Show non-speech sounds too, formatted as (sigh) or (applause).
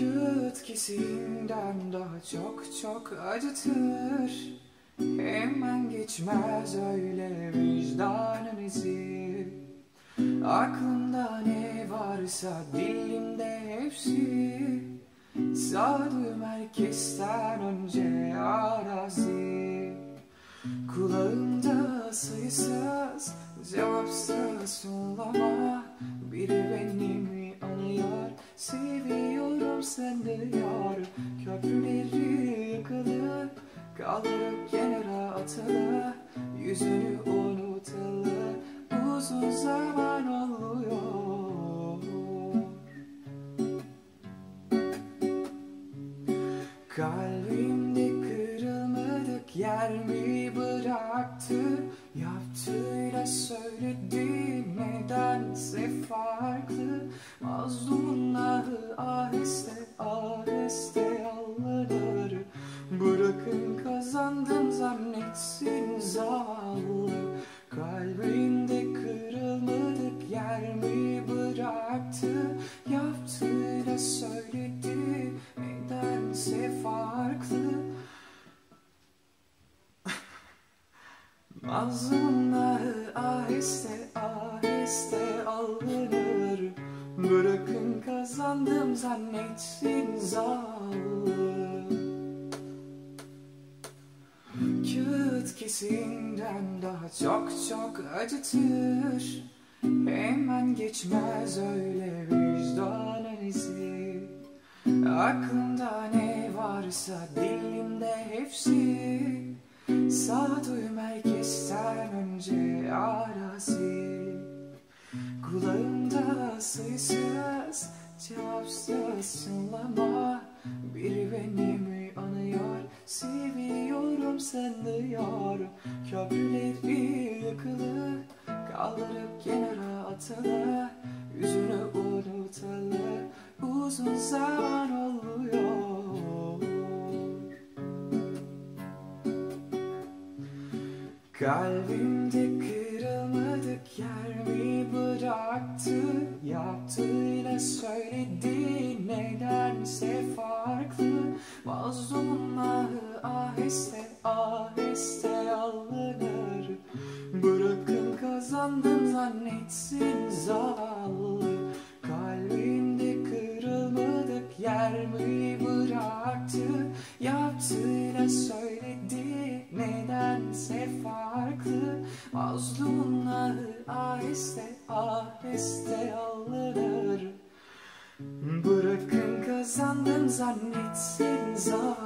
Kağıt kesiğinden daha çok çok acıtır. Hemen geçmez öyle vicdanın izi. Aklımda ne varsa dilimde hepsi. Sağduyum herkesten önce arazi. Kulağımda sayısız cevapsız sonlama Biri Seviyorum sen de yar. Köprüleri yıkılı Kaldırıp kenara atılı Yüzünü unutalı Uzun zaman oluyor. Kalbimde kırılmadık yer mi bıraktı? Yaptığıyla söyledi nedense farklı Mazlumun ahı aheste aheste alınır Bırakın kazandım zannetsin zavallı. Kalbimde kırılmadık yer mi bıraktı? Yaptığıyla söyledi nedense farklı. (laughs) Mazlumları aheste aheste zannetsin zavallı Kağıt kesiğinden daha çok çok acıtır. Hemen geçmez öyle vicdanın izi Aklımda ne varsa dilimde hepsi. Sağduyum herkesten önce arazi Kulağımda sayısız cevapsız çınlama Biri beni mi anıyor. Seviyorum sen de yar Köprüleri yıkılı Kaldırıp kenara atılı Yüzünü unutalı Uzun zaman oluyor. Kalbimde kırılmadık yer mi bıraktı? Yaptığıyla söyledi. Nedense farklı. Mazlumun ahı aheste aheste alınır. Bırakın kazandım zannetsin zavallı. Kalbimde kırılmadık yer mi bıraktı? Yaptığıyla söyledi nedense farklı Mazlumun ahı aheste aheste alınır. Bırakın kazandım zannetsin zavallı